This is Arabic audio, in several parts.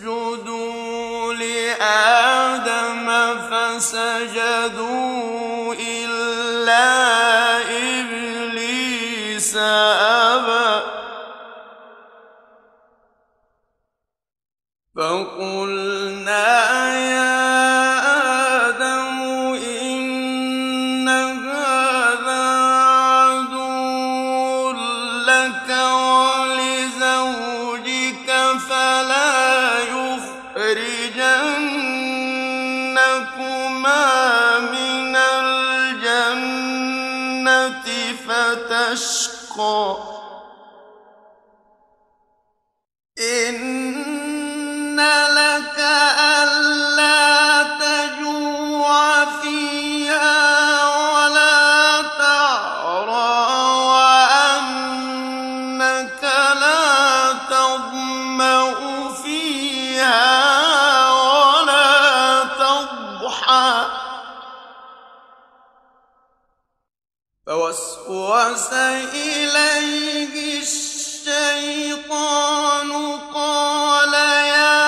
اسْجُدُوا لِآدَمَ فَسَجَدُوا إِلَّا إِبْلِيسَ فَقُلْنَا فَتَشْقَىٰ. إِنَّ فَوَسْوَسَ إِلَيْهِ الشَّيْطَانُ قَالَ يَا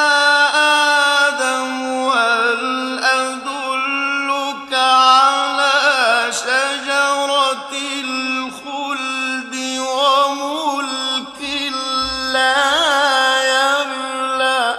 آدَمُ هَلْ أَدُلُّكَ عَلَىٰ شَجَرَةِ الْخُلْدِ وَمُلْكٍ لَّا يَبْلَىٰ؟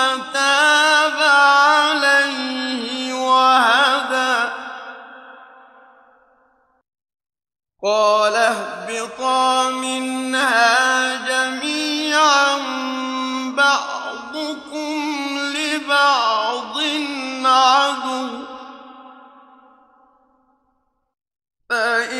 فَتَابَ عَلَيْهِ وَهَدَىٰ. قَالَ اهْبِطَا مِنْهَا جَمِيعًا ۖ بَعْضُكُمْ لِبَعْضٍ عَدُوٌّ ۖ. فَإِمَّا